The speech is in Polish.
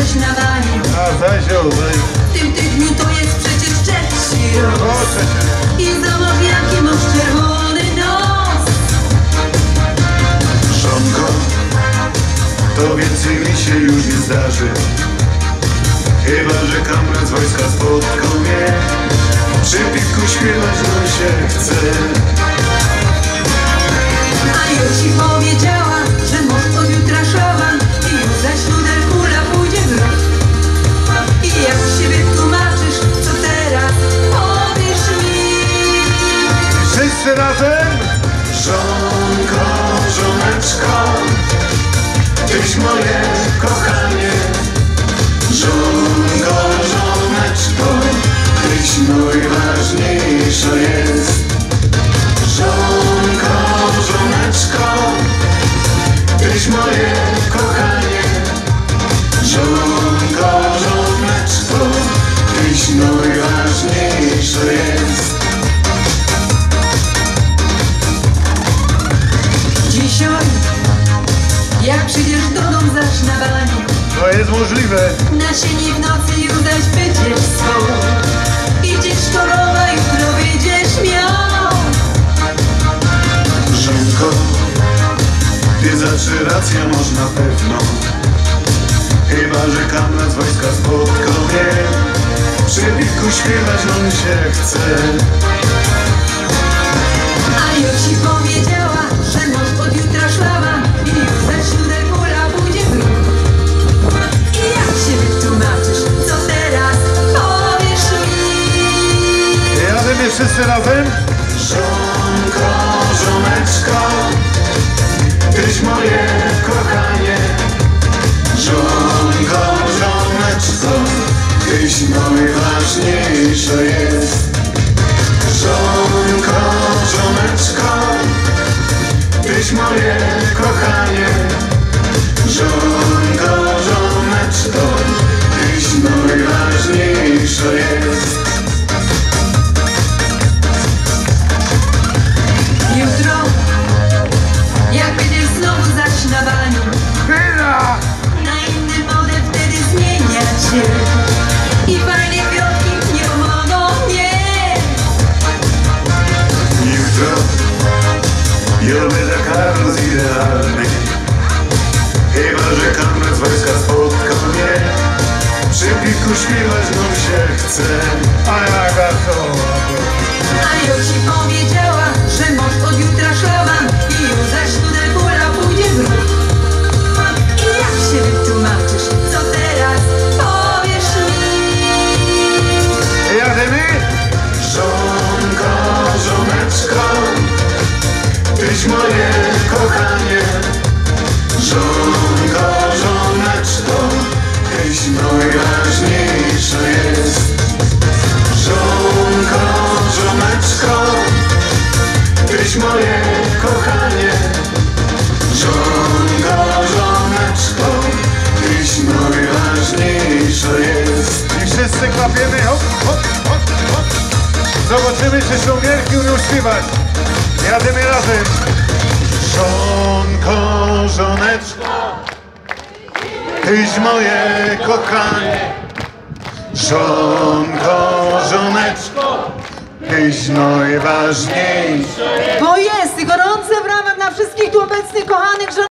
A Zazio, Zazio. W tym tygodniu to jest przecież trzeci. Proszę cię. I zamawiaki masz czerwony nos. Żonko, to więcej mi się już nie zdarzy. Chyba, że kamrat z wojska spotkał mnie. Przy piwku śpiewać nam się chce. Wszyscy razem! Żonko, żoneczko, tyś moje kochanie. Dzisiaj, jak przyjdziesz do domu za śniadanie, To jest możliwe. na sieni w nocy już zaś będziesz spał. Idziesz choroba, jutro wyjdziesz miał. Żonko, ty zaczy racja można pewno Chyba, że kamrat z wojska spotkał mnie Przy piwku śpiewać on się chce A już ci powiedziała, że wszyscy razem? Żonko, żoneczko Tyś moje kochanie Żonko, żoneczko Tyś najważniejsza jest Żonko, żoneczko Tyś moje Jutro ja będę Karol idealny Chyba, że kamrat z wojska spotka mnie. Przy piku śpiewać nam się chce. A jaka to Tyś moje kochanie. Żonko, żoneczko Tyś najważniejsza jest. Żonko, żoneczko Tyś moje kochanie. Żonko, żoneczko Tyś najważniejsza jest. I wszyscy klapiemy, hop, hop, hop, hop. Zobaczymy, czy żołnierki umieją śpiewać Jadymy razem Żonko, żoneczko Tyś moje kochanie Żonko, żoneczko Tyś najważniejsza Bo jest gorące brawa dla wszystkich tu obecnych kochanych żon.